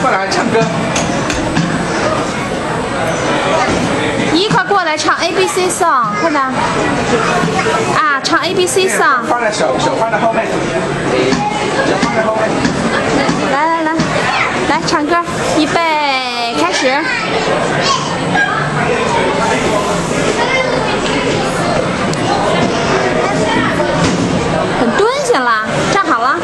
过来唱歌，一块过来唱 ABC song，快点！啊，唱 ABC song。放在手，手放在后面。来来来，来唱歌，预备，开始。很蹲下了？站好了。